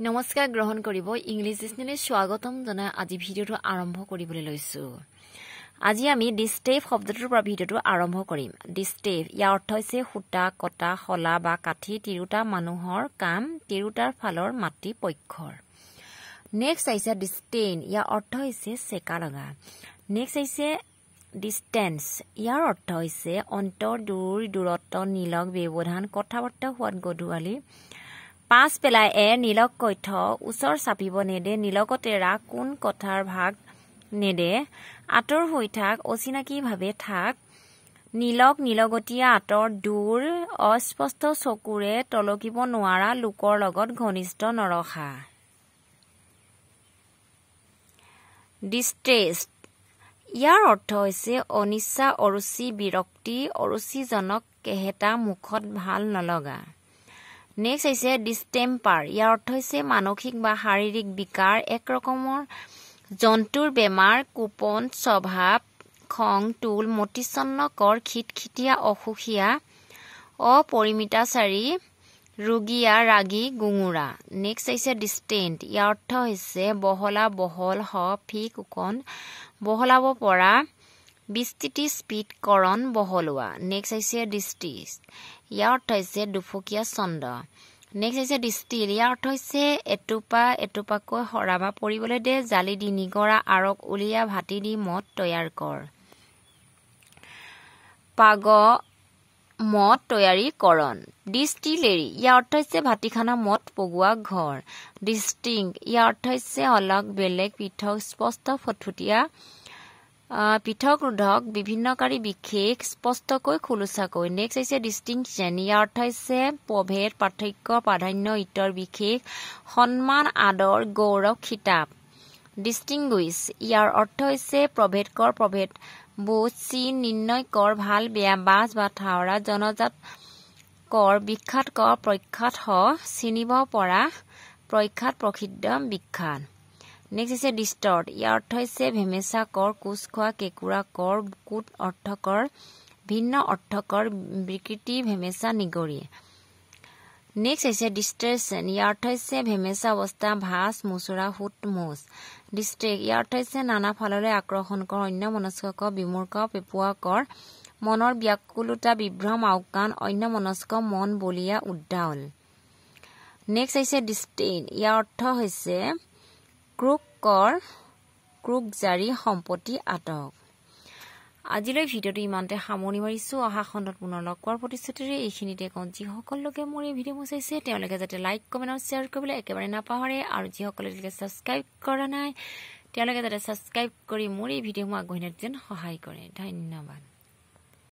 নমস্কাৰ গ্ৰহণ কৰিব। ইংলিছ ডিচনেলে স্বাগতম জনাই আজি ভিডিঅ'টো আৰম্ভ কৰিবলৈ লৈছো। আজি আমি ডিষ্টেভ শব্দটোৰ পৰা ভিডিঅ'টো আৰম্ভ কৰিম। ডিষ্টেভ ইয়াৰ অৰ্থ হৈছে সূতা কটা শলা বা কাঠি তিৰোতা মানুহৰ কাম তিৰোতাৰ ফালৰ মাতৃ পক্ষৰ। নেক্সট আহিছে ডিষ্টেইন ইয়াৰ অৰ্থ হৈছে চেকা লগা। নেক্সট আহিছে ডিষ্টেঞ্চ ইয়াৰ অৰ্থ হৈছে অন্তৰ দূৰ দূৰত্ব নীলক ব্যৱধান কথা বাৰ্তা হোৱাত গধুৱালি পাছ পেলাই এ নীলক কৈথ ওচৰ চাপিব নেদে নীলকতেৰা কোন কথাৰ ভাগ নেদে? আঁতৰ হৈ থাক অচিনাকিভাৱে থাক। নীলক নীলগতীয়া আঁতৰ দূৰ অস্পষ্ট চকুৰে তলকিব নোৱাৰা লোকৰ লগত ঘনিষ্ঠ নৰখা। ডিষ্ট্ৰেষ্ট ইয়াৰ অৰ্থ হৈছে অনিচ্ছা অৰুচি বিৰক্তি অৰুচিজনক কেহেতা মুখত ভাল নলগা। নেক্সট হৈছে ডিষ্টেম্পাৰ ইয়াৰ অৰ্থ হৈছে মানসিক বা শাৰীৰিক বিকাৰ এক ৰকমৰ জন্তুৰ বেমাৰ কোপন স্বভাৱ খং টোল মতিচ্ছন্ন কৰ খিটখিটীয়া অসুখীয়া অপৰিমিতাচাৰী ৰোগীয়া ৰাগী গুঙোৰা। নেক্সট আহিছে ডিষ্টেণ্ট ইয়াৰ অৰ্থ হৈছে বহলা বহল হ ফি কোকন। বহলাব পৰা বিস্তৃতি স্পীডকৰণ বহলোৱা। নেক্সট আহিছে ডিষ্টিচ ইয়াৰ অৰ্থ হৈছে দুফকীয়া চন্দ নেক্সট হৈছে ডিষ্টিল ইয়াৰ অৰ্থ হৈছে এটোপা এটোপাকৈ সৰাবা পৰিবলৈ দে জালি দি নিগৰা আৰক উলিয়া ভাটি দি মদ তৈয়াৰ কৰ। পাগ মদ তৈয়াৰীকৰণ ডিষ্টিলেৰী ইয়াৰ অৰ্থ হৈছে ভাটিখানা মদ পগোৱা ঘৰ। ডিষ্টিং ইয়াৰ অৰ্থ হৈছে অলগ বেলেগ পৃথক স্পষ্ট ফটফটীয়া পৃথক ৰোধক বিভিন্নকাৰী বিশেষ স্পষ্টকৈ খোলোচাকৈ নেক্সট হৈছে ডিষ্টিংশ্যন ইয়াৰ অৰ্থ হৈছে প্ৰভেদ পাৰ্থক্য প্ৰাধান্য ইতৰ বিশেষ সন্মান আদৰ গৌৰৱ খিতাপ। ডিষ্টিংগুইছ ইয়াৰ অৰ্থ হৈছে প্ৰভেদকৰ প্ৰভেদ। বোধ চিন নিৰ্ণয় কৰ ভাল বেয়া বাছ বা থাৱৰা জনজাত কৰ বিখ্যাত কৰ প্ৰখ্যাত হ চিনিব পৰা প্ৰখ্যাত প্ৰসিদ্ধ বিখ্যাত। নেক্সট হৈছে ডিষ্টৰ্ট ইয়াৰ অৰ্থ হৈছে ভেমেচা কৰ কোচ খোৱা কেঁকুৰা কৰ কুট অৰ্থকৰ ভিন্ন অৰ্থকৰ বিকৃতি ভেমেচা নিগৰি নেক্সট হৈছে ডিষ্ট্ৰেচন ইয়াৰ অৰ্থ হৈছে ভেমেচা অৱস্থা ভাজ মোচোৰা সোঁত মোচ ডিষ্ট্ৰেক ইয়াৰ অৰ্থ হৈছে নানা ফাললৈ আকৰ্ষণ কৰ অন্য মনস্ক বিমূৰ্ক পেপুৱা কৰ মনৰ ব্যাকুলতা বিভ্ৰম আওকাণ অন্য মনস্ক মন বলিয়া উদ্দাল। নেক্সট হৈছে ডিষ্টেইন ইয়াৰ অৰ্থ হৈছে ক্ৰুক কৰ ক্ৰুক জাৰি সম্পত্তি আটক। আজিলৈ ভিডিঅ'টো ইমানতে সামৰণি মাৰিছো। অহা খণ্ডত পুনৰ লগ পোৱাৰ প্ৰতিশ্ৰুতিৰে এইখিনিতে কওঁ যিসকল লোকে মোৰ এই ভিডিঅ' চাইছে তেওঁলোকে যাতে লাইক কমেণ্ট আৰু শ্বেয়াৰ কৰিবলৈ একেবাৰে নাপাহৰে আৰু যিসকলে ছাবস্ক্ৰাইব কৰা নাই তেওঁলোকে যাতে ছাবস্ক্ৰাইব কৰি মোৰ এই ভিডিঅ'সমূহ আগবঢ়াই যেন সহায় কৰে। ধন্যবাদ।